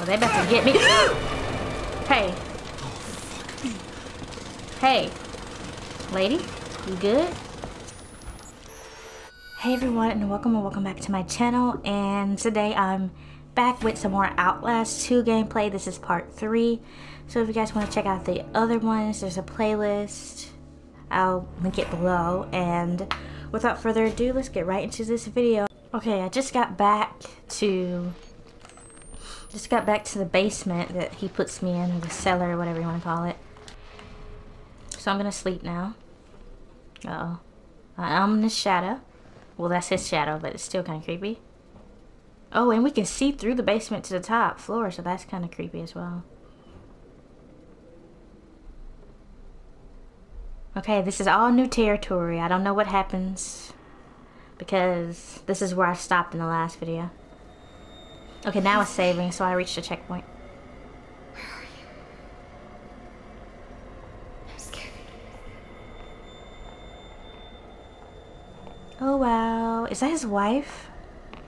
Oh, they about to get me. hey. Hey. Lady, you good? Hey everyone and welcome and welcome back to my channel and today I'm back with some more Outlast 2 gameplay. This is part 3. So if you guys want to check out the other ones, there's a playlist. I'll link it below and without further ado, let's get right into this video. Okay, I just got back to just got back to the basement that he puts me in, or the cellar, whatever you want to call it. So I'm gonna sleep now. Uh oh. I'm in the shadow. Well, that's his shadow, but it's still kind of creepy. Oh, and we can see through the basement to the top floor, so that's kind of creepy as well. Okay, this is all new territory. I don't know what happens because this is where I stopped in the last video. Okay, now it's saving, so I reached a checkpoint. Where are you? I'm scared. Oh wow, is that his wife?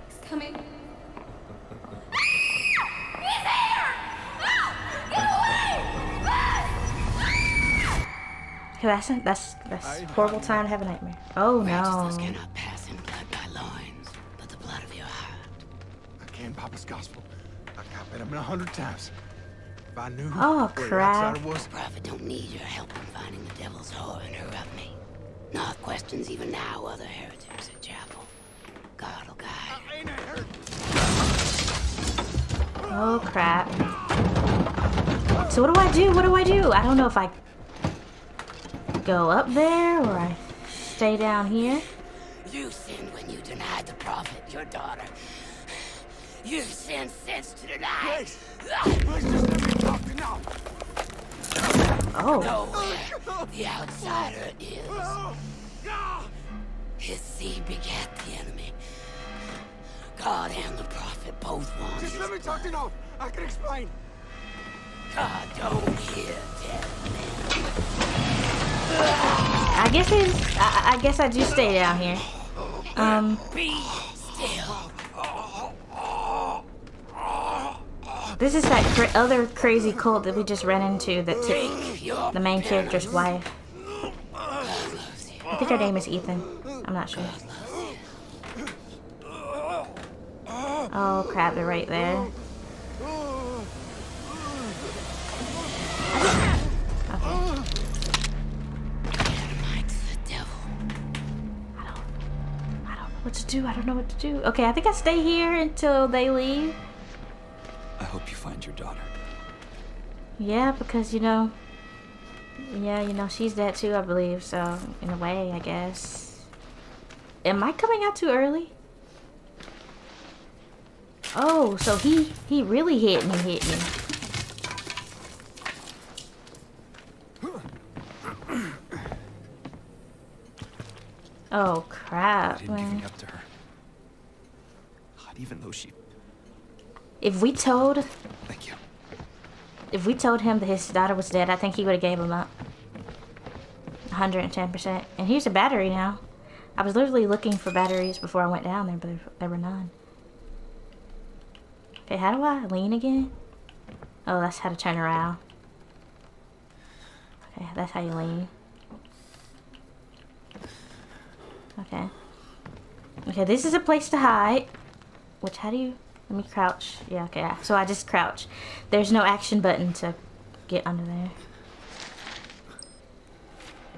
He's coming. He's here! Get away! Okay, that's that's that's horrible time to have a nightmare. Oh Righteousness no. Papa's gospel. I copied him a hundred times. If I knew Oh, where the crap. outsider was, The prophet don't need your help in finding the devil's whore and her of me. Knoth questions even now other heretics at chapel. God will guide. I ain't a hurt. Oh crap. So what do I do? What do I do? I don't know if I go up there or I stay down here. You sinned when you denied the prophet, your daughter. You sinned since to deny. Please. Please just let me talk to now. Oh. Nowhere the outsider is. Oh, no. His seed begat the enemy. God and the prophet both want Just his let me talk to now. I can explain. God don't hear dead I guess it's I, I guess I do stay down here. Um Be still. This is that other crazy cult that we just ran into that took the main character's wife. I think her name is Ethan. I'm not sure. Oh crap, they're right there. What to do. I don't know what to do. Okay, I think I stay here until they leave. Yeah, because you know Yeah, you know, she's dead too, I believe, so in a way, I guess. Am I coming out too early? Oh, so he he really hit me, hit me. Oh I crap, didn't man. up to her. Even though she. If we told. If we told him that his daughter was dead, I think he would have gave him up. 110%. And here's a battery now. I was literally looking for batteries before I went down there, but there, there were none. Okay, how do I lean again? Oh, that's how to turn around. Okay, that's how you lean. Okay. Okay, this is a place to hide. Which, how do you... Let me crouch. Yeah, okay. So I just crouch. There's no action button to get under there.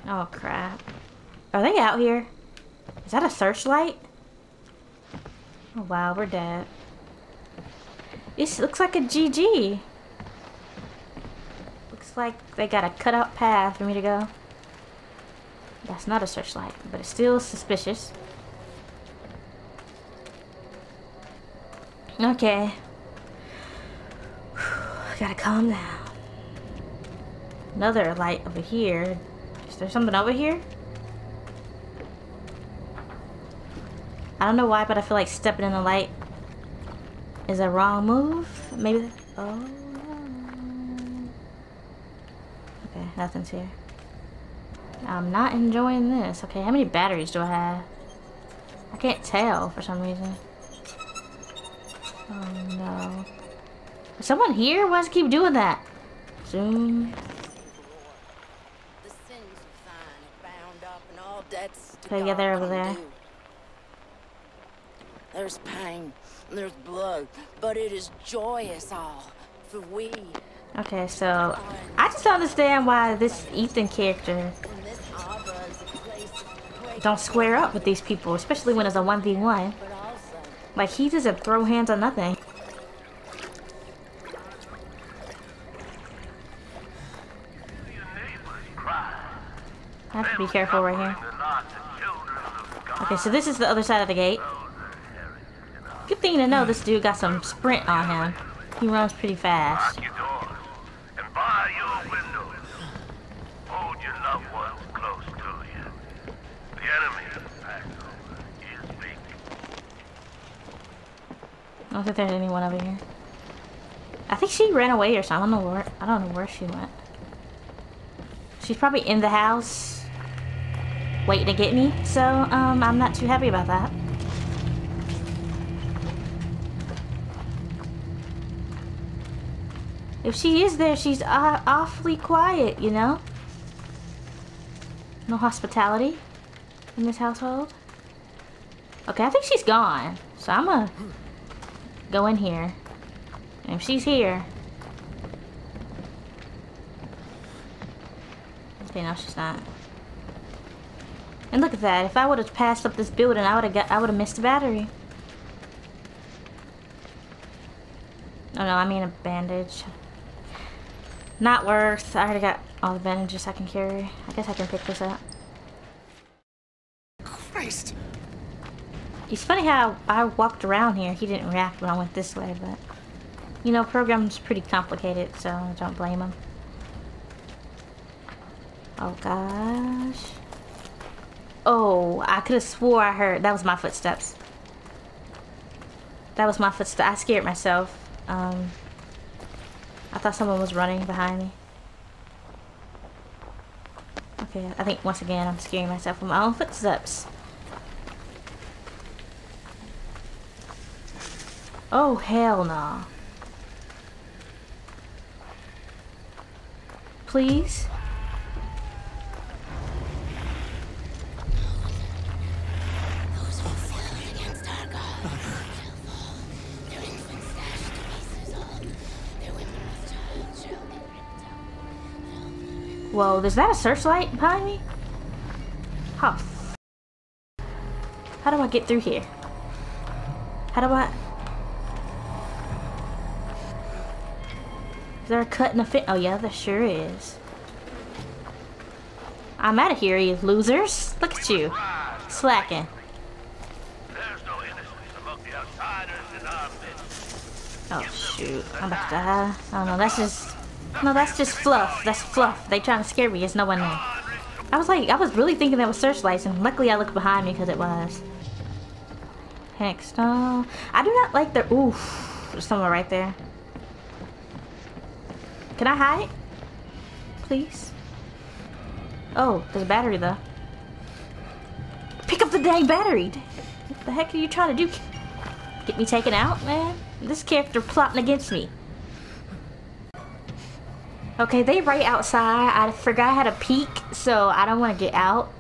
Oh, crap. Are they out here? Is that a searchlight? Oh, wow. We're dead. This looks like a GG. Looks like they got a cut-out path for me to go. That's not a searchlight, but it's still suspicious. Okay. I Gotta calm down. Another light over here. Is there something over here? I don't know why, but I feel like stepping in the light is a wrong move. Maybe. Oh. Okay, nothing's here. I'm not enjoying this. Okay, how many batteries do I have? I can't tell for some reason. Oh no. Is someone here? Why does it keep doing that? Zoom. The sins are and bound up and all debts to Okay, yeah, they're over there. There's pain, there's blood, but it is joyous all, for we Okay, so I just don't understand why this Ethan character in this harbor is a place of great don't square up with these people, especially when it's a 1v1. Like, he doesn't throw hands on nothing. I have to be careful right here. Okay, so this is the other side of the gate. Good thing to know this dude got some sprint on him. He runs pretty fast. Lock your doors and bar your windows. Hold your loved ones close to you. The enemy is weak. I don't think there's anyone over here. I think she ran away or something. I don't know where. I don't know where she went. She's probably in the house, waiting to get me. So um, I'm not too happy about that. If she is there, she's uh, awfully quiet, you know. No hospitality in this household. Okay, I think she's gone. So I'm gonna go in here. And if she's here. Okay, no, she's not. And look at that. If I would have passed up this building, I would have got I would have missed a battery. Oh no, I mean a bandage. Not worth. I already got all the bandages I can carry. I guess I can pick this up. It's funny how I walked around here. He didn't react when I went this way, but you know, program's pretty complicated, so I don't blame him. Oh gosh. Oh, I could have swore I heard that was my footsteps. That was my footsteps. I scared myself. Um, I thought someone was running behind me. Okay, I think once again I'm scaring myself with my own footsteps. Oh, hell no. Please? those who fell against our God shall fall. Their infants dashed to pieces all. Their women with child shall hell ripped Please? Whoa, is that a searchlight behind me? Huh. How do I get through here? How do I... Is there a cut in the fit? Oh yeah, there sure is. I'm out of here, you losers. Look at you. Slacking. There's no innocence among the outsiders in our midst. Oh shoot, I'm about to die. Oh no, that's just... No, that's just fluff. That's fluff. They trying to scare me. There's no one there. I was like, I was really thinking that was searchlights, and luckily I looked behind me because it was. Hex, no. I do not like the. Oof. There's someone right there. Can I hide? Please? Oh, there's a battery though. Pick up the dang battery! What the heck are you trying to do? Get me taken out, man? This character plotting against me. Okay, they right outside. I forgot how to peek, so I don't want to get out.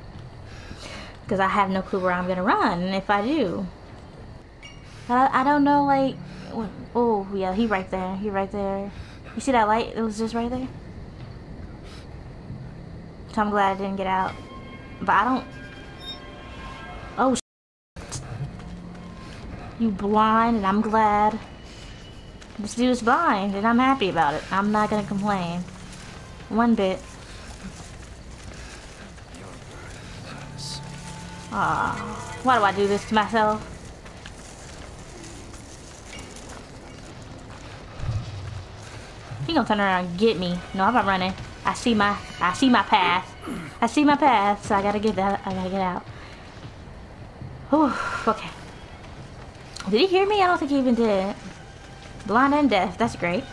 Because I have no clue where I'm going to run if I do. I, I don't know, like... Oh, yeah, he right there. He right there. You see that light? It was just right there. So I'm glad I didn't get out. But I don't... Oh. You blind, and I'm glad. This dude's blind, and I'm happy about it. I'm not gonna complain. One bit. Ah, why do I do this to myself? He gonna turn around and get me. No, I'm not running. I see my, I see my path. I see my path, so I gotta get that. I gotta get out. Whew, okay. Did he hear me? I don't think he even did. Blind and deaf. That's great.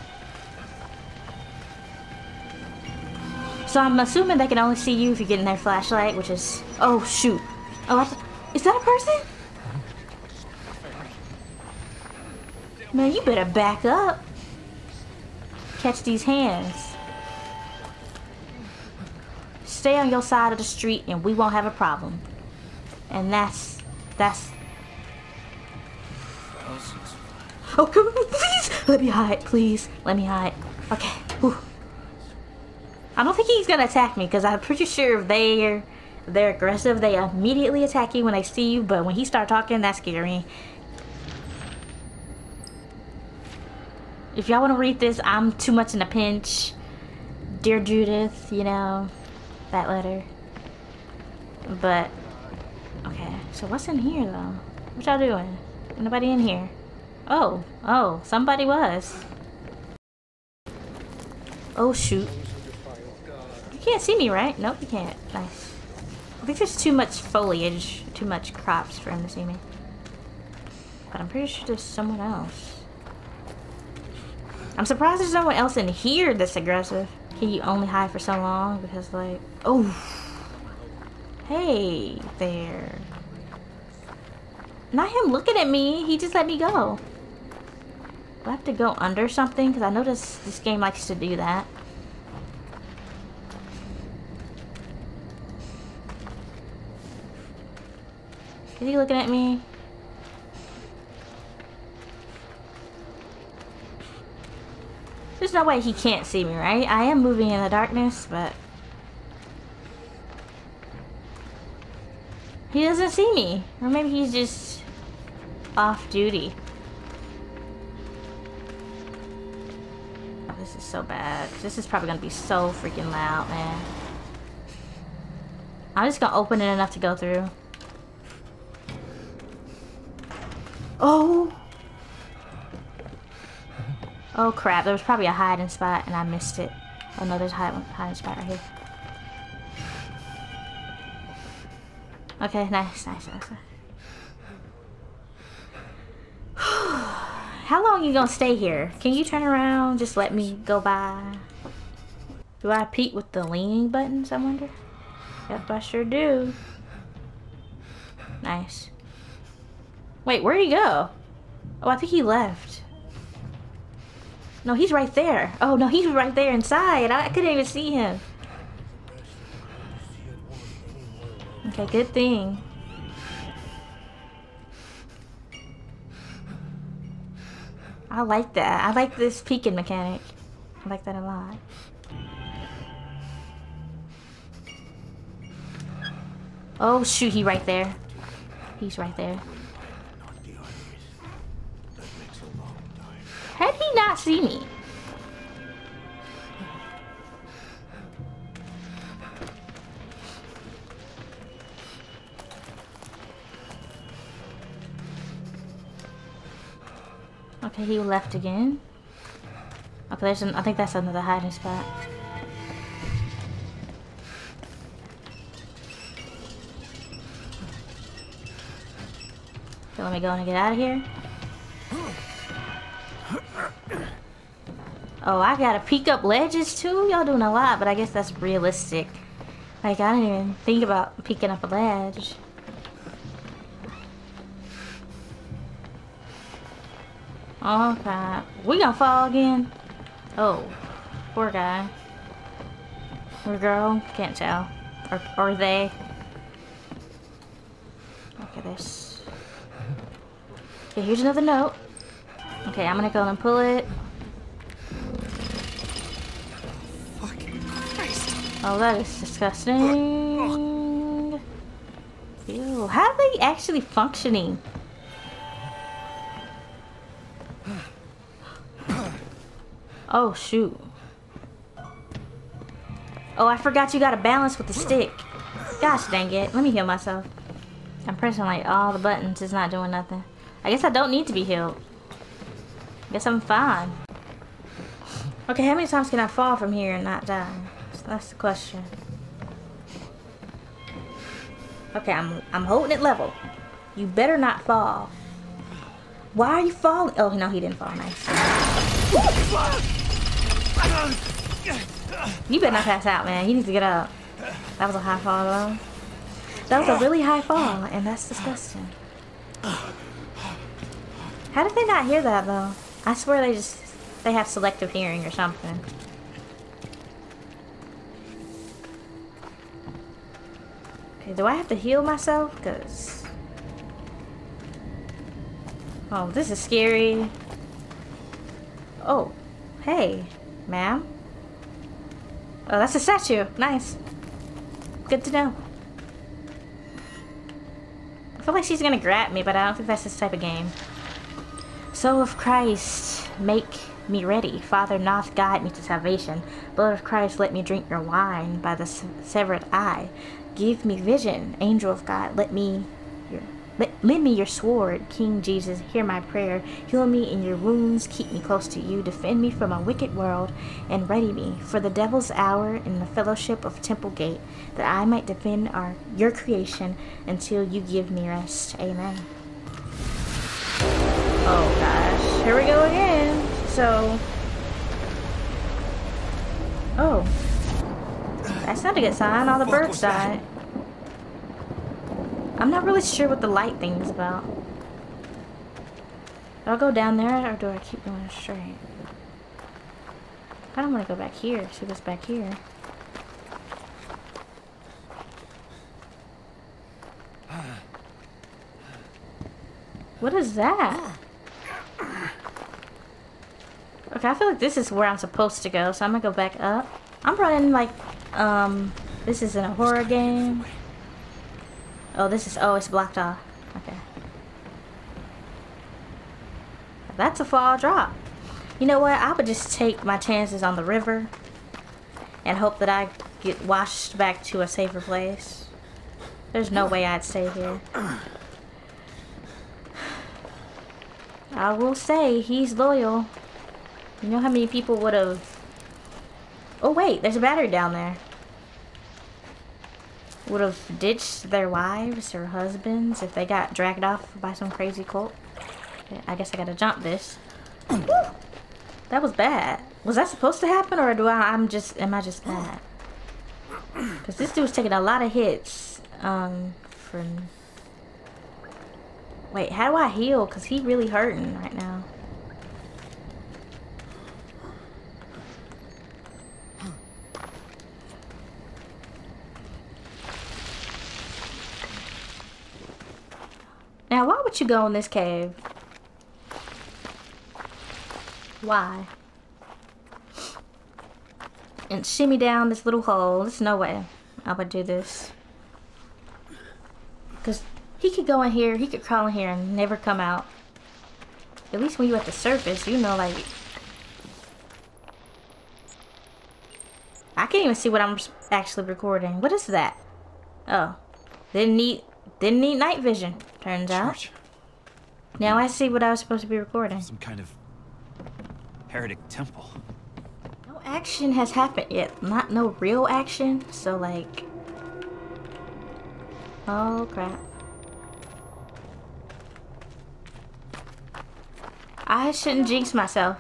So I'm assuming they can only see you if you get in their flashlight, which is... Oh, shoot. Oh, is that a person? Man, you better back up. Catch these hands. Stay on your side of the street and we won't have a problem. And that's that's Oh come on, please let me hide, please. Let me hide. Okay. I don't think he's gonna attack me because I'm pretty sure if they're they're aggressive, they immediately attack you when they see you, but when he start talking, that's scary. If y'all want to read this, I'm too much in a pinch. Dear Judith, you know, that letter. But, okay, so what's in here though? What y'all doing? Nobody in here. Oh, oh, somebody was. Oh shoot. You can't see me, right? Nope, you can't. Nice. I think there's too much foliage, too much crops for him to see me. But I'm pretty sure there's someone else. I'm surprised there's no one else in here that's aggressive. Can you only hide for so long? Because like, oh, hey there. Not him looking at me. He just let me go. Do I have to go under something? Because I noticed this game likes to do that. Is he looking at me? There's no way he can't see me, right? I am moving in the darkness, but... He doesn't see me. Or maybe he's just off duty. Oh, this is so bad. This is probably gonna be so freaking loud, man. I'm just gonna open it enough to go through. Oh! Oh crap, there was probably a hiding spot and I missed it. Oh no, there's a hiding, hiding spot right here. Okay, nice, nice, nice. How long you gonna stay here? Can you turn around? Just let me go by. Do I peek with the leaning buttons, I wonder? Yep, I sure do. Nice. Wait, where'd he go? Oh, I think he left. No, he's right there. Oh, no, he's right there inside. I couldn't even see him. Okay, good thing. I like that. I like this peeking mechanic. I like that a lot. Oh, shoot, he right there. He's right there. Did he not see me? Okay, he left again. Okay, there's an, I think that's another hiding spot. Let me go and get out of here. Oh, I gotta peek up ledges too? Y'all doing a lot, but I guess that's realistic. Like, I didn't even think about peeking up a ledge. Crap. We gonna fall again? Oh, poor guy. Or girl, can't tell. Or, or they. Look at this. Okay, here's another note. Okay, I'm gonna go and pull it. Oh, that is disgusting. Ew, how are they actually functioning? Oh, shoot. Oh, I forgot you got to balance with the stick. Gosh dang it. Let me heal myself. I'm pressing like all the buttons. It's not doing nothing. I guess I don't need to be healed. Guess I'm fine. Okay, how many times can I fall from here and not die? That's the question. Okay, I'm I'm holding it level. You better not fall. Why are you falling? Oh no, he didn't fall. Nice. You better not pass out, man. You need to get up. That was a high fall, though. That was a really high fall, and that's disgusting. How did they not hear that, though? I swear they just they have selective hearing or something. Do I have to heal myself? Because... Oh, this is scary. Oh, hey, ma'am. Oh, that's a statue. Nice. Good to know. I feel like she's gonna grab me, but I don't think that's this type of game. So of Christ, make me ready. Father, Knoth, guide me to salvation. Blood of Christ, let me drink your wine by the severed eye. Give me vision. Angel of God, let me your let, lend me your sword, King Jesus. Hear my prayer. Heal me in your wounds. Keep me close to you. Defend me from a wicked world, and ready me for the devil's hour in the fellowship of Temple Gate, that I might defend our your creation until you give me rest. Amen. Oh gosh, here we go again. So, oh, that's not a good sign. All the birds died. I'm not really sure what the light thing is about. Do I go down there or do I keep going straight? I don't want to go back here. See what's back here. What is that? Okay, I feel like this is where I'm supposed to go, so I'm gonna go back up. I'm running like, um, this isn't a horror game. Oh, this is, oh, it's blocked off. Okay. That's a fall drop. You know what? I would just take my chances on the river and hope that I get washed back to a safer place. There's no way I'd stay here. I will say, he's loyal. You know how many people would have... Oh wait, there's a battery down there. Would have ditched their wives or husbands if they got dragged off by some crazy cult. I guess I gotta jump this. That was bad. Was that supposed to happen or do I, I'm just, am I just bad? Because this dude's taking a lot of hits, um, from... Wait, how do I heal? Because he really hurting right now. Now, why would you go in this cave? Why? And shimmy down this little hole. There's no way I would do this. Because he could go in here, he could crawl in here and never come out. At least when you're at the surface, you know, like... I can't even see what I'm actually recording. What is that? Oh. Didn't need, didn't need night vision, turns out. Now I see what I was supposed to be recording. Some kind of heretic temple. No action has happened yet. Not no real action. So like... Oh crap. I shouldn't jinx myself.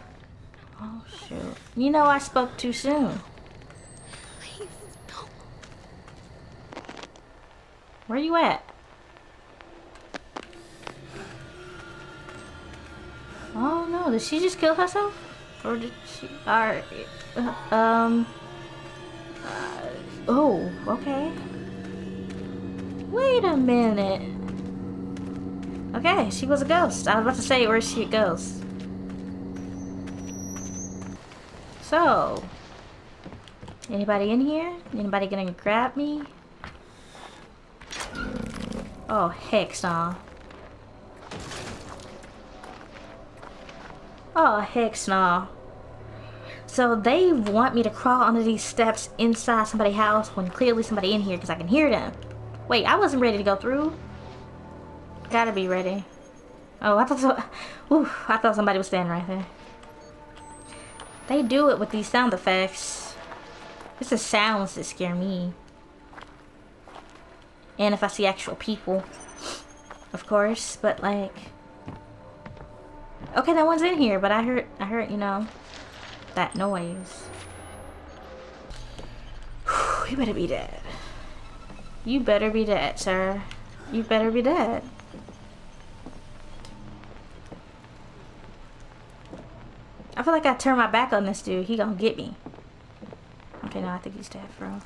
Oh shoot. You know I spoke too soon. Please, no. Where are you at? Oh no, did she just kill herself? Or did she... Alright. uh, um... Uh, oh, okay. Wait a minute. Okay, she was a ghost. I was about to say, where's she a ghost? So... Anybody in here? Anybody gonna grab me? Oh, heck no. Oh, heck no. So they want me to crawl under these steps inside somebody's house when clearly somebody in here because I can hear them. Wait, I wasn't ready to go through. Gotta be ready. Oh, I thought so. Ooh, I thought somebody was standing right there. They do it with these sound effects. It's the sounds that scare me. And if I see actual people, of course. But like, okay, that one's in here. But I heard, I heard, you know, that noise. you better be dead. You better be dead, sir. You better be dead. I feel like I turned my back on this dude. He gonna get me. Okay, no, I think he's dead, bro.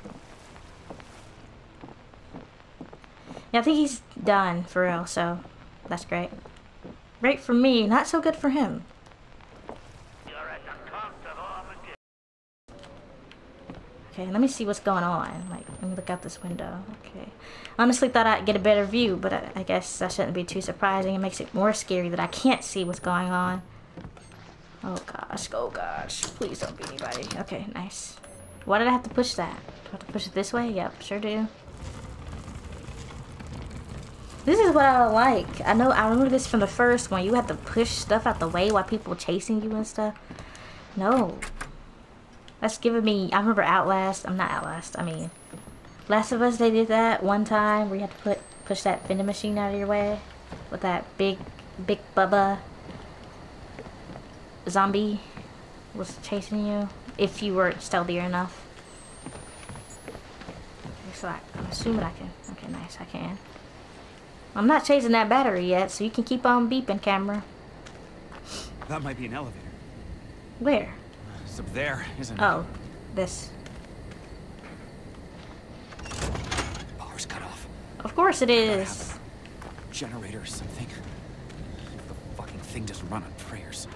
Yeah, I think he's done for real, so that's great. Great for me, not so good for him. Okay, let me see what's going on. Like, let me look out this window. Okay. Honestly thought I'd get a better view, but I, I guess that shouldn't be too surprising. It makes it more scary that I can't see what's going on. Oh gosh, oh gosh. Please don't be anybody. Okay, nice. Why did I have to push that? Do I have to push it this way? Yep, sure do. This is what I don't like. I know, I remember this from the first one. You have to push stuff out the way while people chasing you and stuff. No. That's giving me. I remember Outlast. I'm not Outlast. I mean, Last of Us. They did that one time where you had to put push that vending machine out of your way with that big, big Bubba zombie was chasing you if you were stealthy enough. So I, I'm assuming I can. Okay, nice. I can. I'm not chasing that battery yet, so you can keep on beeping, camera. That might be an elevator. Where? It's up there, isn't it? Oh, this. Power's cut off. Of course it is. Generator or something. The fucking thing doesn't run on prayers.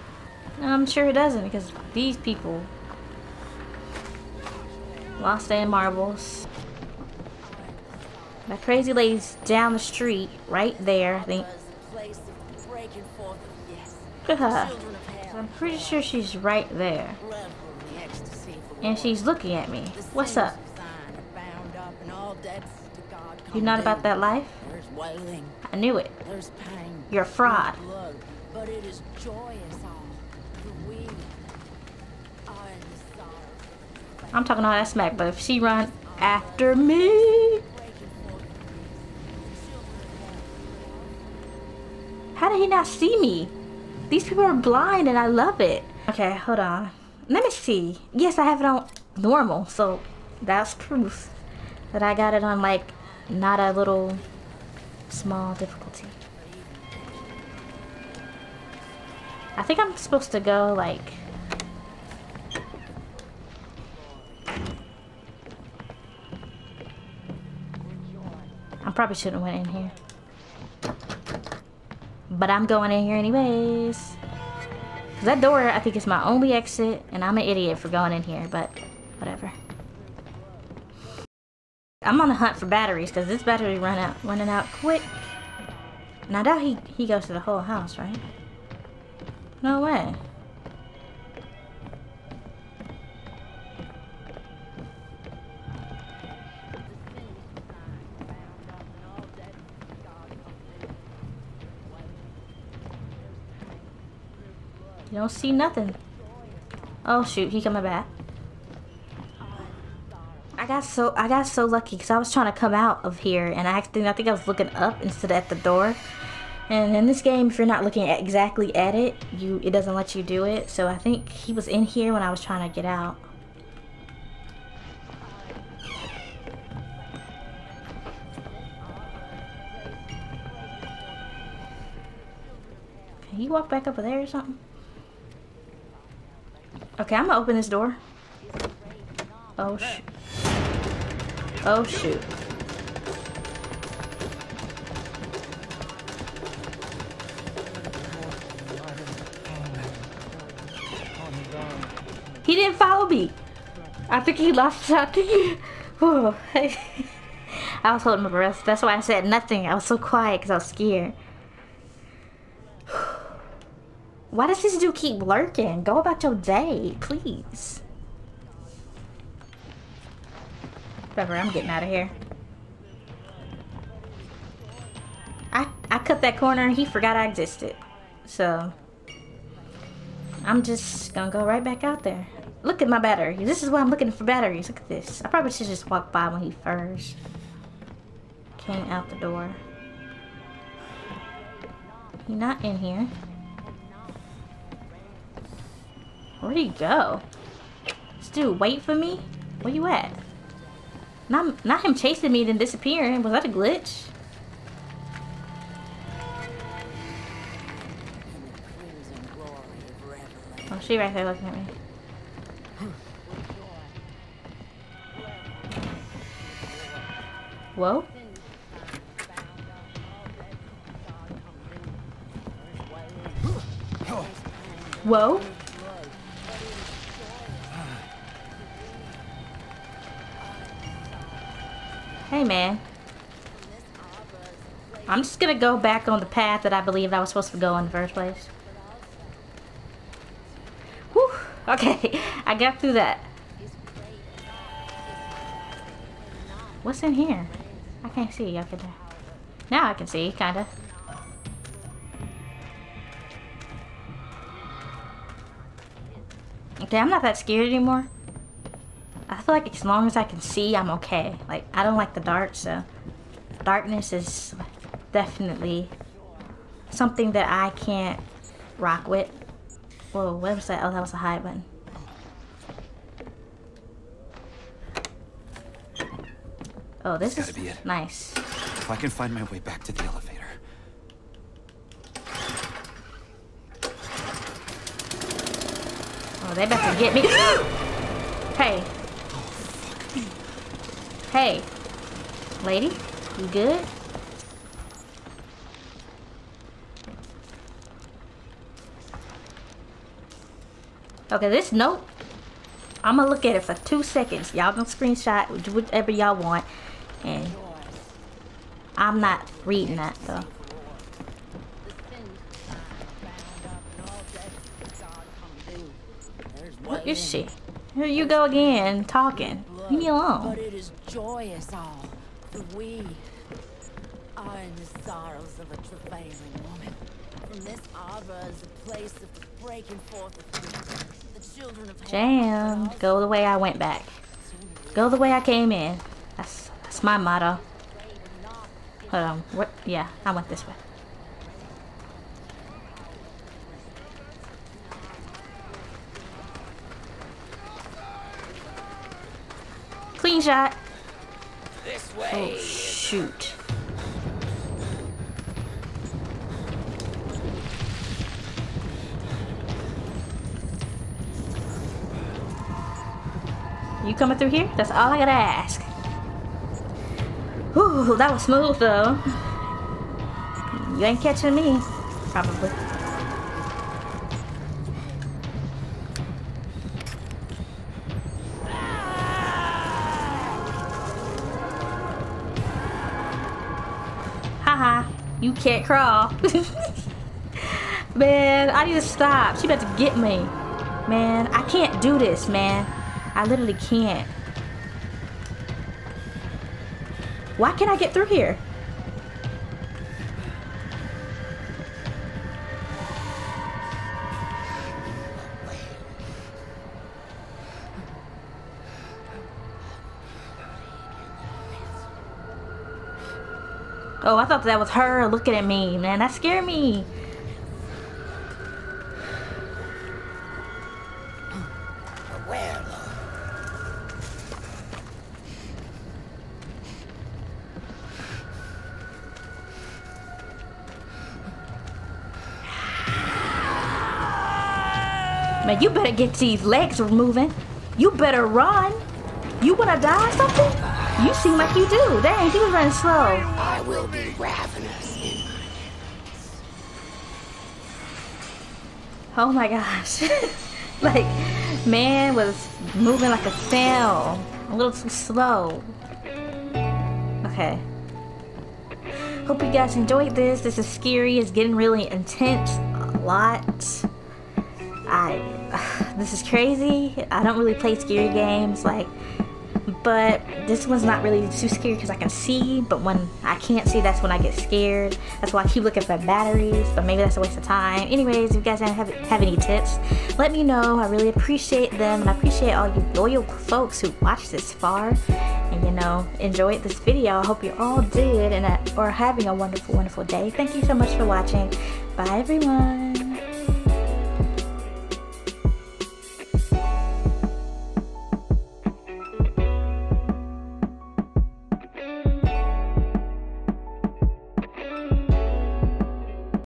I'm sure it doesn't because these people lost their marbles. That crazy lady's down the street, right there. I think. I'm pretty sure she's right there. And she's looking at me. What's up? of thine are bound up and all debts to God You not about that life? I knew it. You're a fraud. I'm talking all that smack, but if she run after me, Breaking forth of yes. Children of hell. How did he not see me? These people are blind and I love it. Okay, hold on. Let me see. Yes, I have it on normal, so that's proof that I got it on like not a little small difficulty. I think I'm supposed to go like I probably shouldn't have went in here. But I'm going in here anyways. 'Cause That door, I think, is my only exit, and I'm an idiot for going in here, but whatever. I'm on the hunt for batteries, because this battery run out, running out quick. And I doubt he, he goes to the whole house, right? No way. Don't see nothing. Oh shoot, he coming back. I got so I got so lucky because I was trying to come out of here and I actually I think I was looking up instead of at the door. And in this game, if you're not looking at exactly at it, you it doesn't let you do it. So I think he was in here when I was trying to get out. Can he walk back up there or something? Okay, I'm gonna open this door. Oh shoot. Oh shoot. He didn't follow me. I think he lost to you. Whew. I was holding my breath. That's why I said nothing. I was so quiet because I was scared. Why does this dude keep lurking? Go about your day, please. Whatever, I'm getting out of here. I, I cut that corner and he forgot I existed. So, I'm just gonna go right back out there. Look at my batteries. This is why I'm looking for batteries. Look at this. I probably should just walk by when he first came out the door. He not in here. Where'd he go? This dude wait for me? Where you at? Not, not him chasing me then disappearing. Was that a glitch? Oh she right there looking at me. Whoa. Whoa. Man. I'm just gonna go back on the path that I believed I was supposed to go in the first place. Whew. Okay, I got through that. What's in here? I can't see. Okay. Now I can see, kinda. Okay, I'm not that scared anymore. Feel like as long as I can see, I'm okay. Like, I don't like the dark, so darkness is definitely something that I can't rock with. Whoa, what was that? Oh, that was a hide button. Oh, this is be it. nice. If I can find my way back to the elevator. Oh, they about to get me. hey. Hey. Lady, you good? Okay, this note, I'm gonna look at it for two seconds. Y'all gonna screenshot, do whatever y'all want. And I'm not reading that though. What is she? Here you go again, talking. Leave me alone. But it is joyous all, for we are in the sorrows of a travailing woman. From this arbor is a place of the breaking forth of. The children of Jam. Go the way I went back. Go the way I came in. That's that's my motto. Hold on. What? Yeah, I went this way. Shot. This oh, way. Oh shoot. You coming through here? That's all I gotta ask. Whew, that was smooth though. You ain't catching me, probably. You can't crawl. man, I need to stop. She about to get me. Man, I can't do this, man. I literally can't. Why can't I get through here? Oh, I thought that was her looking at me, man. That scared me. Man, you better get these legs moving. You better run. You wanna die or something? You seem like you do. Dang, he was running slow. I will be ravenous in my vengeance. Oh my gosh. like, man was moving like a snail. A little too slow. Okay. Hope you guys enjoyed this. This is scary. It's getting really intense. A lot. I. This is crazy. I don't really play scary games. Like, but this one's not really too scary because I can see, but when I can't see, that's when I get scared. That's why I keep looking for batteries, but maybe that's a waste of time. Anyways, if you guys have, have any tips, let me know. I really appreciate them, and I appreciate all you loyal folks who watched this far and, you know, enjoyed this video. I hope you all did and uh, are having a wonderful, wonderful day. Thank you so much for watching. Bye, everyone.